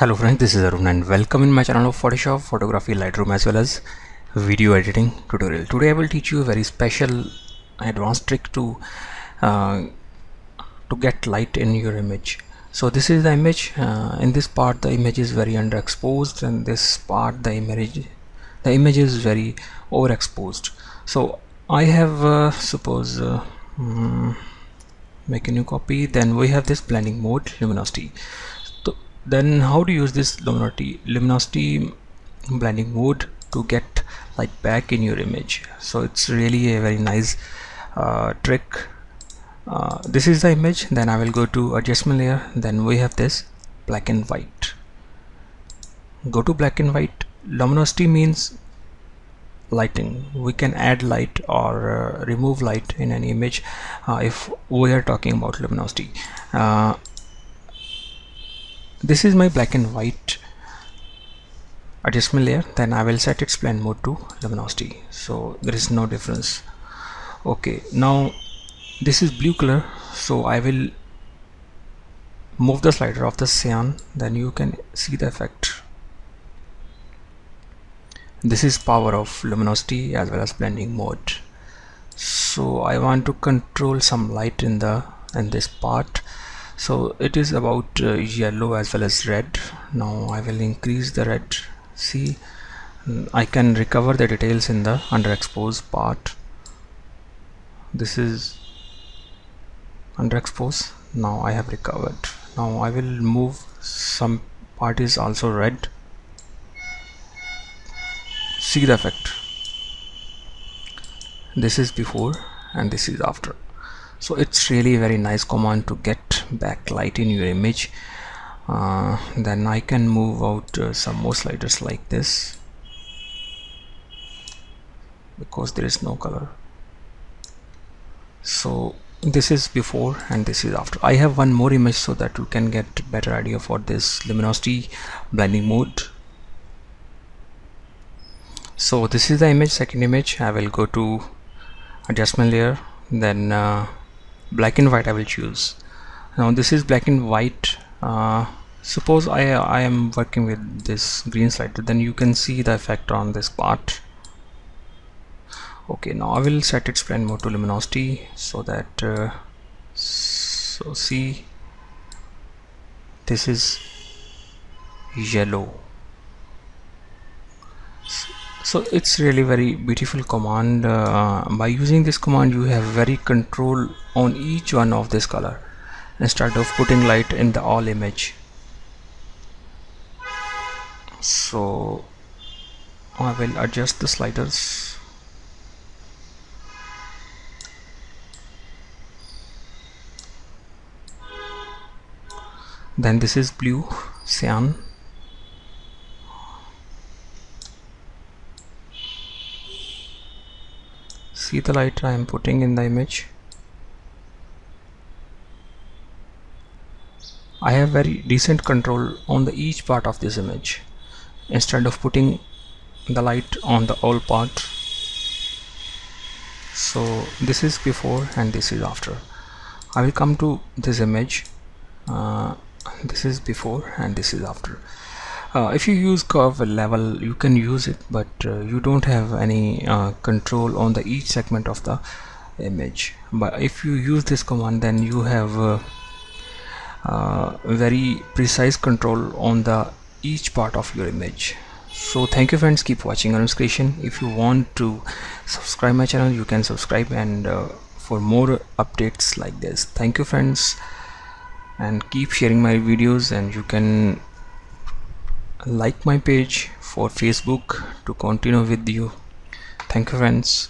Hello friends, this is Arun and welcome in my channel of Photoshop, Photography, Lightroom as well as video editing tutorial. Today I will teach you a very special advanced trick to uh, to get light in your image. So this is the image. Uh, in this part the image is very underexposed and this part the image the image is very overexposed. So I have uh, suppose um, make a new copy then we have this blending mode luminosity then how to use this luminosity luminosity blending mode to get light back in your image? So it's really a very nice uh, trick. Uh, this is the image. Then I will go to adjustment layer. Then we have this black and white. Go to black and white. Luminosity means lighting. We can add light or uh, remove light in an image uh, if we are talking about luminosity uh, this is my black and white adjustment layer. Then I will set its blend mode to luminosity. So there is no difference. Okay now this is blue color. So I will move the slider of the cyan. Then you can see the effect. This is power of luminosity as well as blending mode. So I want to control some light in the in this part so it is about uh, yellow as well as red. Now I will increase the red. See I can recover the details in the underexposed part. This is underexposed. Now I have recovered. Now I will move some part is also red. See the effect. This is before and this is after so it's really very nice command to get backlight in your image. Uh, then I can move out uh, some more sliders like this. Because there is no color. So this is before and this is after. I have one more image so that you can get better idea for this luminosity blending mode. So this is the image second image. I will go to adjustment layer. Then uh, black and white I will choose. Now this is black and white. Uh, suppose I, I am working with this green slider then you can see the effect on this part. Okay now I will set its blend mode to luminosity so that uh, so see this is yellow so it's really very beautiful command. Uh, by using this command you have very control on each one of this color. Instead of putting light in the all image. So I will adjust the sliders. Then this is blue cyan see the light I am putting in the image. I have very decent control on the each part of this image. Instead of putting the light on the all part. So this is before and this is after. I will come to this image. Uh, this is before and this is after uh, if you use curve level you can use it but uh, you don't have any uh, control on the each segment of the image. But if you use this command then you have uh, uh, very precise control on the each part of your image. So thank you friends. Keep watching Arunz Creation. If you want to subscribe my channel you can subscribe and uh, for more updates like this. Thank you friends. And keep sharing my videos and you can like my page for Facebook to continue with you. Thank you friends